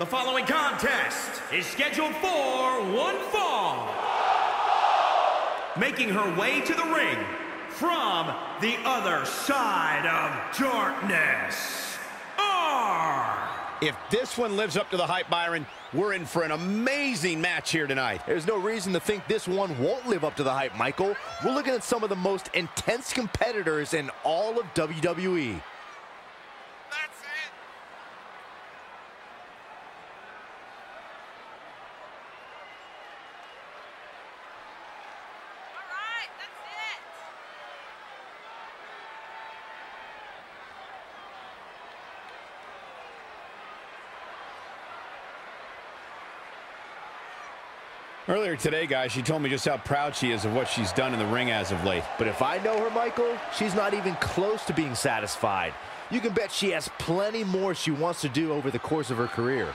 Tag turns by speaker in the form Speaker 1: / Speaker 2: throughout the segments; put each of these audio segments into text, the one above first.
Speaker 1: The following contest is scheduled for one fall. Making her way to the ring from the other side of darkness, R.
Speaker 2: If this one lives up to the hype, Byron, we're in for an amazing match here tonight.
Speaker 3: There's no reason to think this one won't live up to the hype, Michael. We're looking at some of the most intense competitors in all of WWE.
Speaker 2: Earlier today, guys, she told me just how proud she is of what she's done in the ring as of late.
Speaker 3: But if I know her, Michael, she's not even close to being satisfied. You can bet she has plenty more she wants to do over the course of her career.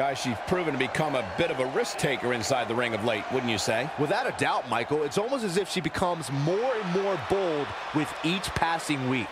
Speaker 2: Guys, she's proven to become a bit of a risk taker inside the ring of late, wouldn't you say?
Speaker 3: Without a doubt, Michael, it's almost as if she becomes more and more bold with each passing week.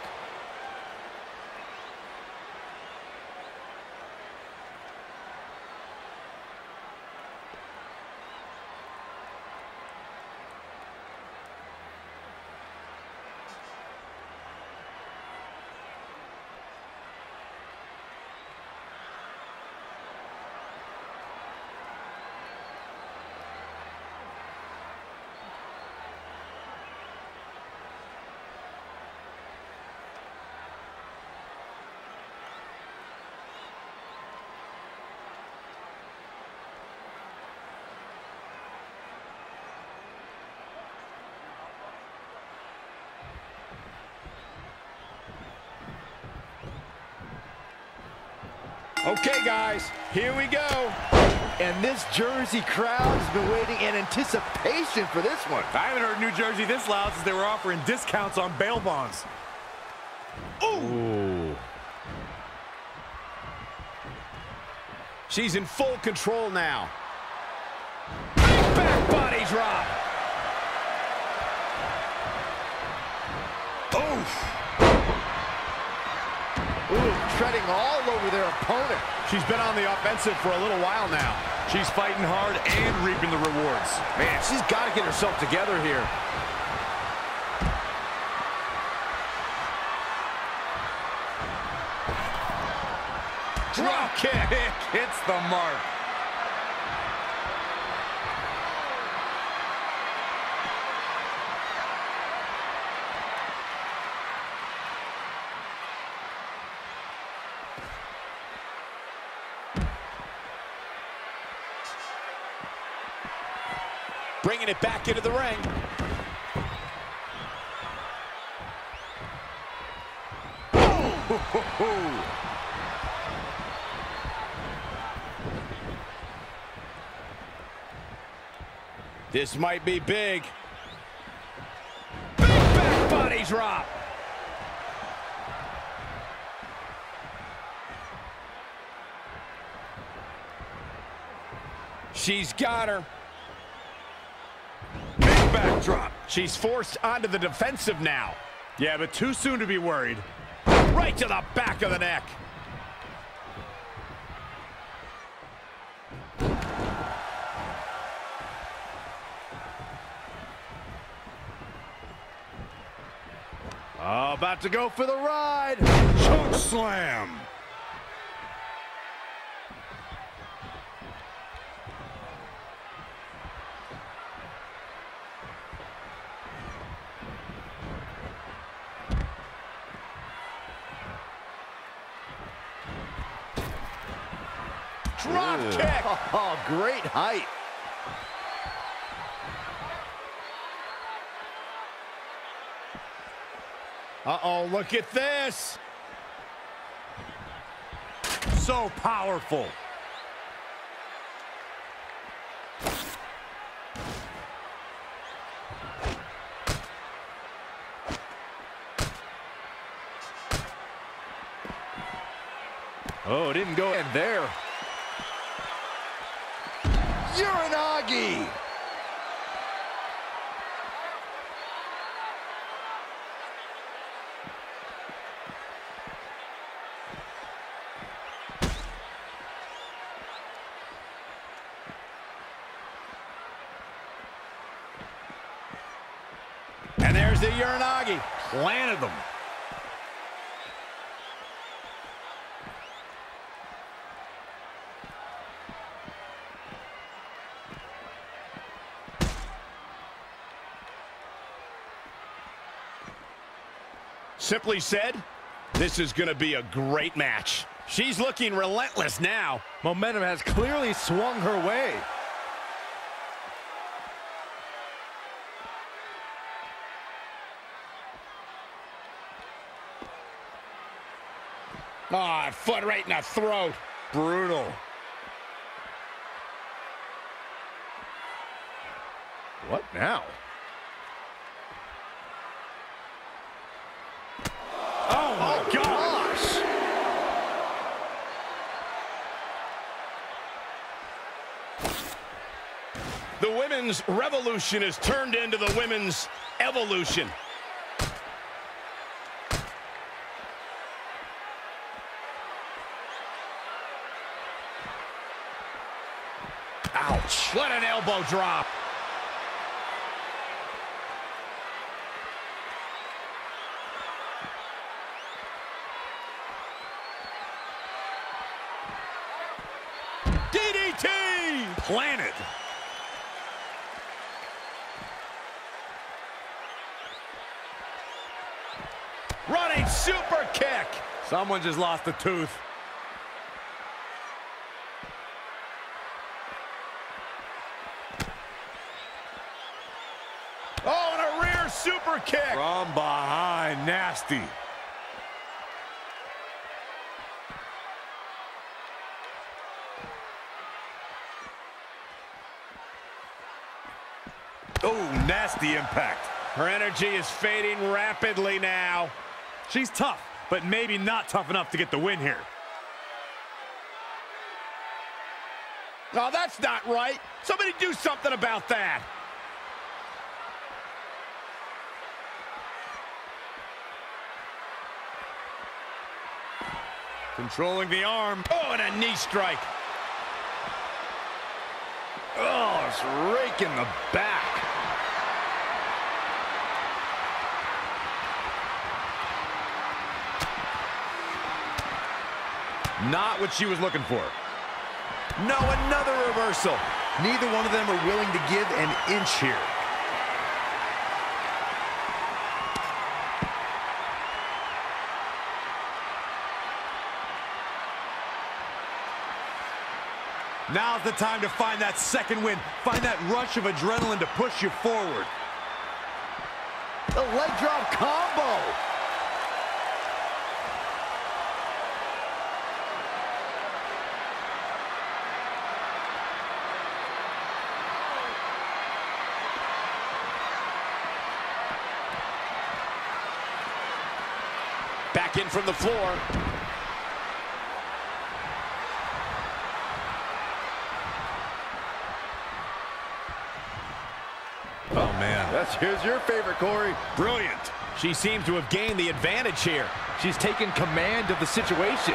Speaker 2: Okay, guys, here we go.
Speaker 3: And this Jersey crowd has been waiting in anticipation for this one.
Speaker 4: I haven't heard New Jersey this loud since they were offering discounts on bail bonds.
Speaker 2: Ooh. She's in full control now. Back body drop.
Speaker 3: Oof. Ooh, treading all over their opponent.
Speaker 4: She's been on the offensive for a little while now. She's fighting hard and reaping the rewards.
Speaker 3: Man, she's got to get herself together here.
Speaker 4: Drop kick hits the mark.
Speaker 2: ran it back into the ring. This might be big. Big back body drop. She's got her.
Speaker 4: Backdrop.
Speaker 2: She's forced onto the defensive now.
Speaker 4: Yeah, but too soon to be worried.
Speaker 2: Right to the back of the neck.
Speaker 3: Oh, about to go for the ride.
Speaker 4: Choke slam.
Speaker 2: Drop kick.
Speaker 3: Oh, great height.
Speaker 2: Uh-oh, look at this.
Speaker 4: So powerful.
Speaker 3: Oh, it didn't go in there. Uranage.
Speaker 2: And there's the Uranage.
Speaker 4: Planted them.
Speaker 2: Simply said, this is going to be a great match. She's looking relentless now.
Speaker 3: Momentum has clearly swung her way.
Speaker 2: Ah, foot right in the throat.
Speaker 4: Brutal.
Speaker 3: What now?
Speaker 2: Women's revolution has turned into the women's evolution. Ouch. What an elbow drop. DDT!
Speaker 4: Planted.
Speaker 2: Super kick.
Speaker 4: Someone just lost a tooth.
Speaker 2: Oh, and a rear super kick.
Speaker 4: From behind. Nasty. Oh, nasty impact.
Speaker 2: Her energy is fading rapidly now.
Speaker 4: She's tough, but maybe not tough enough to get the win here.
Speaker 2: Oh, that's not right. Somebody do something about that.
Speaker 4: Controlling the arm.
Speaker 2: Oh, and a knee strike.
Speaker 3: Oh, it's raking the back.
Speaker 4: Not what she was looking for.
Speaker 3: No, another reversal. Neither one of them are willing to give an inch here.
Speaker 4: Now's the time to find that second win. Find that rush of adrenaline to push you forward.
Speaker 3: The leg drop combo.
Speaker 2: from the floor.
Speaker 3: Oh, man. That's here's your favorite, Corey.
Speaker 2: Brilliant. She seems to have gained the advantage here.
Speaker 3: She's taken command of the situation.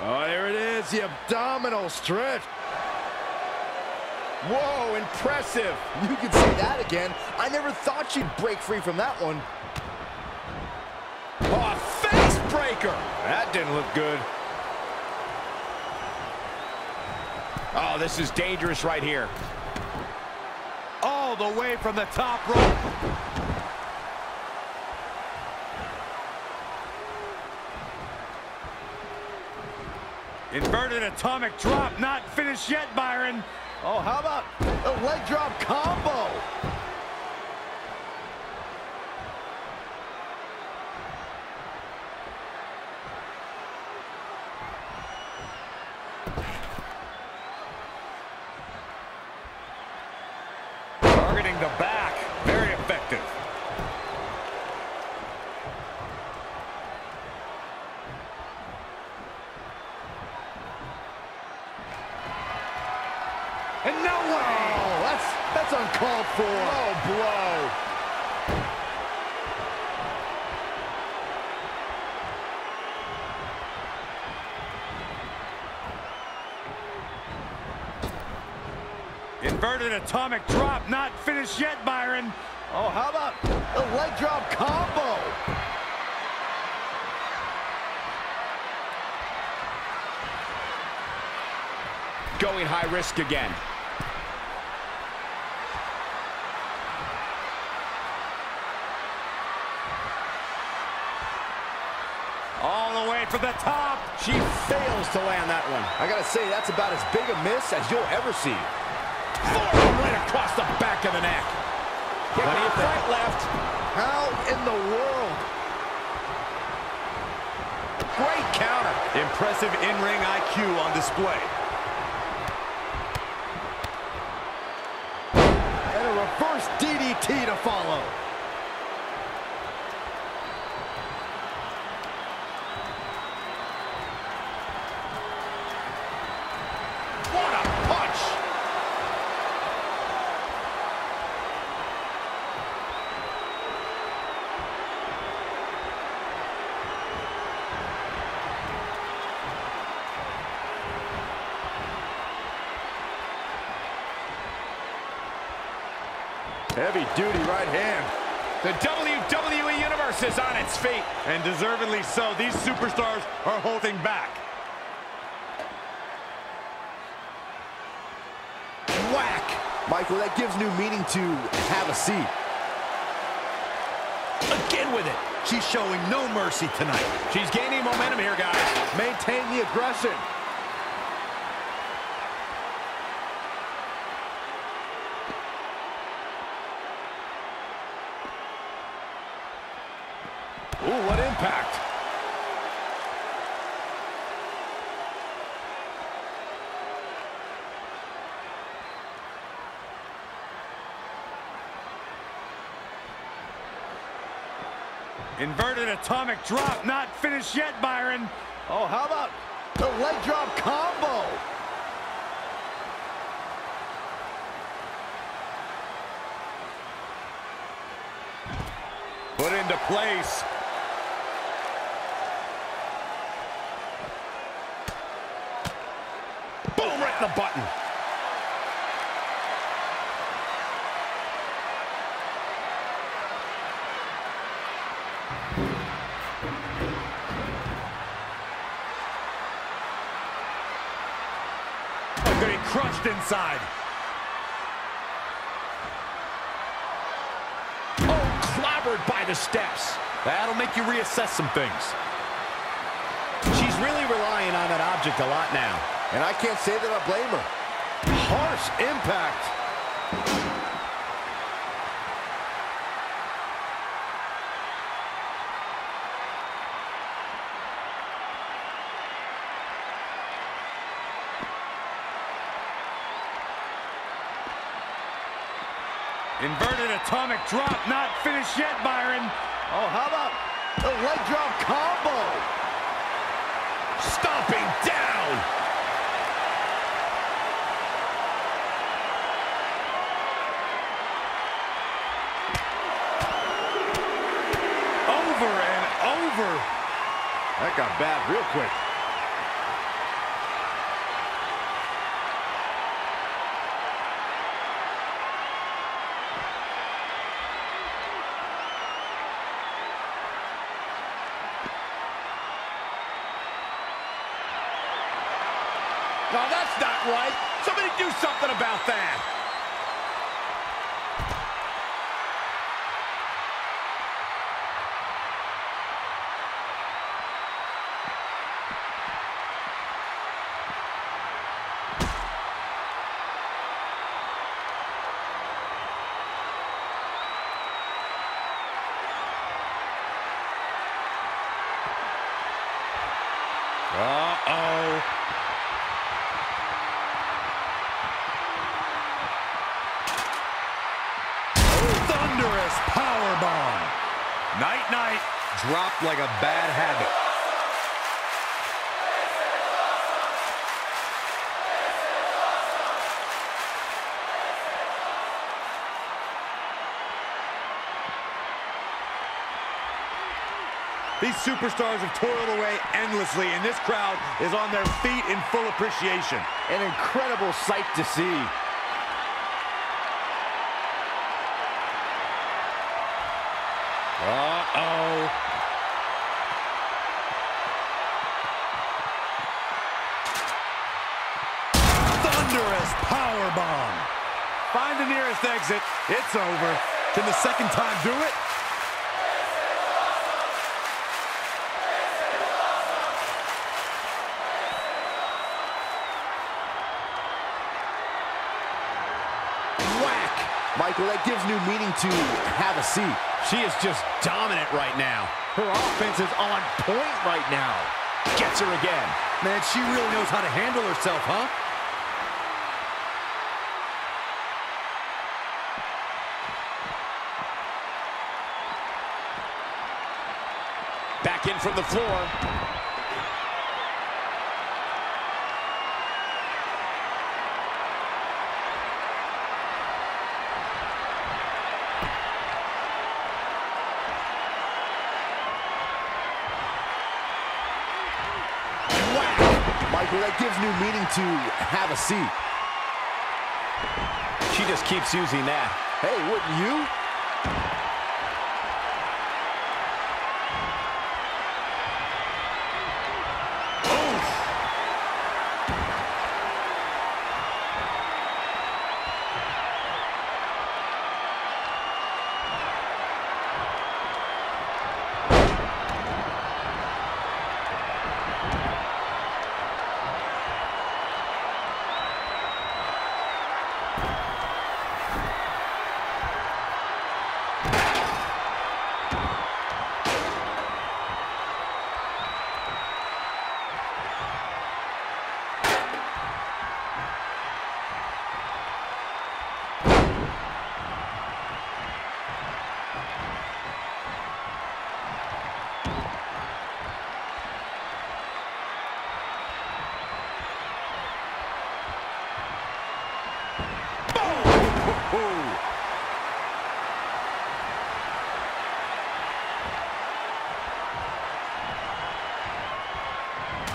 Speaker 3: Oh, there it is, the abdominal stretch.
Speaker 2: Whoa, impressive.
Speaker 3: You can say that again. I never thought she'd break free from that one.
Speaker 2: Oh, a face breaker. That didn't look good. Oh, this is dangerous right here.
Speaker 4: All the way from the top rope. Inverted atomic drop, not finished yet, Byron.
Speaker 3: Oh, how about a leg drop combo?
Speaker 4: Targeting the back, very effective. And no way!
Speaker 3: Oh, that's that's uncalled for. Oh, blow.
Speaker 4: Inverted atomic drop, not finished yet, Byron.
Speaker 3: Oh, how about the leg drop combo?
Speaker 2: Going high risk again.
Speaker 4: All the way from the top.
Speaker 2: She fails to land that one.
Speaker 3: I gotta say, that's about as big a miss as you'll ever see.
Speaker 2: Forearm right across the back of the neck. Plenty of fight left.
Speaker 3: How in the world?
Speaker 2: Great counter.
Speaker 4: Impressive in-ring IQ on display.
Speaker 3: And a reverse DDT to follow.
Speaker 2: What a punch.
Speaker 3: Heavy duty right hand.
Speaker 2: The WWE Universe is on its feet.
Speaker 4: And deservedly so. These superstars are holding back.
Speaker 2: Whack.
Speaker 3: Michael, that gives new meaning to have a seat.
Speaker 2: Again with it.
Speaker 3: She's showing no mercy tonight.
Speaker 2: She's gaining momentum here, guys.
Speaker 3: Maintain the aggression.
Speaker 2: Ooh, what impact.
Speaker 4: Inverted atomic drop, not finished yet, Byron.
Speaker 3: Oh, how about the leg drop combo?
Speaker 4: Put into place.
Speaker 2: Boom, right in the button.
Speaker 4: Getting inside.
Speaker 2: Oh, clobbered by the steps.
Speaker 3: That'll make you reassess some things.
Speaker 2: She's really relying on that object a lot now.
Speaker 3: And I can't say that I blame her. Harsh impact.
Speaker 4: Inverted atomic drop, not finished yet, Byron.
Speaker 3: Oh, how about the leg drop combo?
Speaker 2: stomping down.
Speaker 4: Over and over. That got bad real quick.
Speaker 2: No, that's not right. Somebody do something about that.
Speaker 4: Uh-oh. Night-night. Dropped like a bad habit. These superstars have toiled away endlessly, and this crowd is on their feet in full appreciation.
Speaker 3: An incredible sight to see.
Speaker 4: Find the nearest exit. It's over. Can the second time do it?
Speaker 2: Whack.
Speaker 3: Michael, that gives new meaning to have a seat.
Speaker 2: She is just dominant right now.
Speaker 3: Her offense is on point right now.
Speaker 2: Gets her again.
Speaker 4: Man, she really knows how to handle herself, huh?
Speaker 2: Back in from the floor. Wow.
Speaker 3: Michael, that gives new meaning to have a seat.
Speaker 2: She just keeps using that.
Speaker 3: Hey, wouldn't you?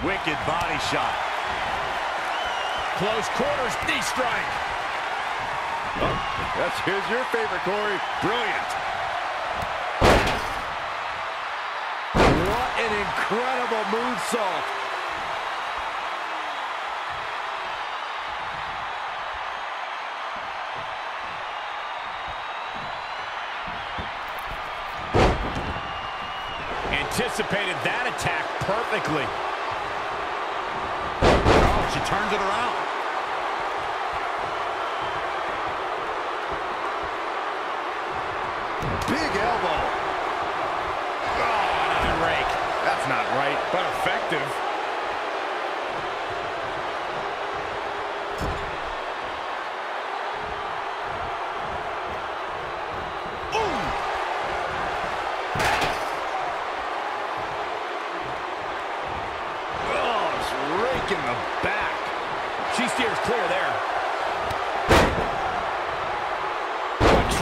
Speaker 4: Wicked body shot.
Speaker 2: Close quarters, knee strike.
Speaker 4: Oh, that's here's your favorite, Corey. Brilliant.
Speaker 3: What an incredible moonsault.
Speaker 2: Anticipated that attack perfectly.
Speaker 4: Turns it around.
Speaker 3: Big elbow.
Speaker 2: Oh, another rake.
Speaker 4: That's not right, but effective.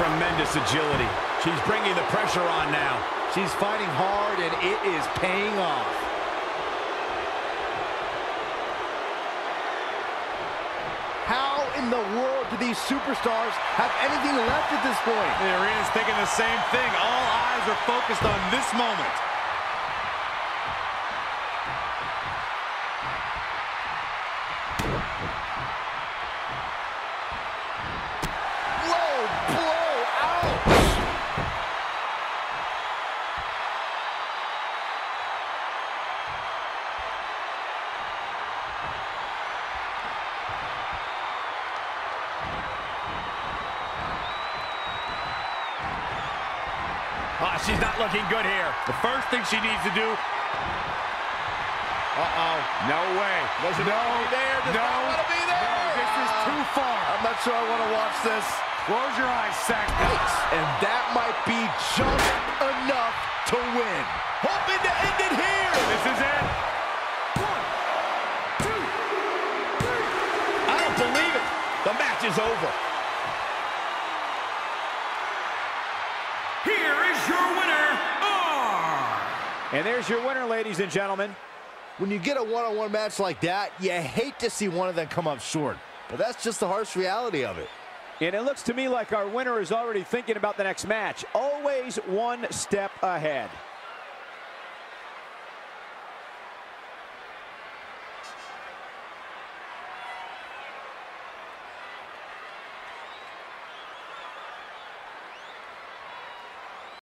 Speaker 2: tremendous agility. She's bringing the pressure on now.
Speaker 3: She's fighting hard, and it is paying off. How in the world do these superstars have anything left at this point?
Speaker 4: The arena's thinking the same thing. All eyes are focused on this moment.
Speaker 2: Looking good here.
Speaker 4: The first thing she needs to do... Uh-oh. No way.
Speaker 3: Doesn't
Speaker 4: no,
Speaker 3: there. Does
Speaker 4: no,
Speaker 3: not be there.
Speaker 4: No, this is too far.
Speaker 3: I'm not sure I want to watch this.
Speaker 4: Close your eyes, Sacknuts.
Speaker 3: And that might be just enough to win.
Speaker 2: Hoping to end it here.
Speaker 4: This is it. One, two, three.
Speaker 2: I don't believe it. The match is over.
Speaker 5: And there's your winner, ladies and gentlemen.
Speaker 3: When you get a one-on-one match like that, you hate to see one of them come up short. But that's just the harsh reality of it.
Speaker 5: And it looks to me like our winner is already thinking about the next match. Always one step ahead.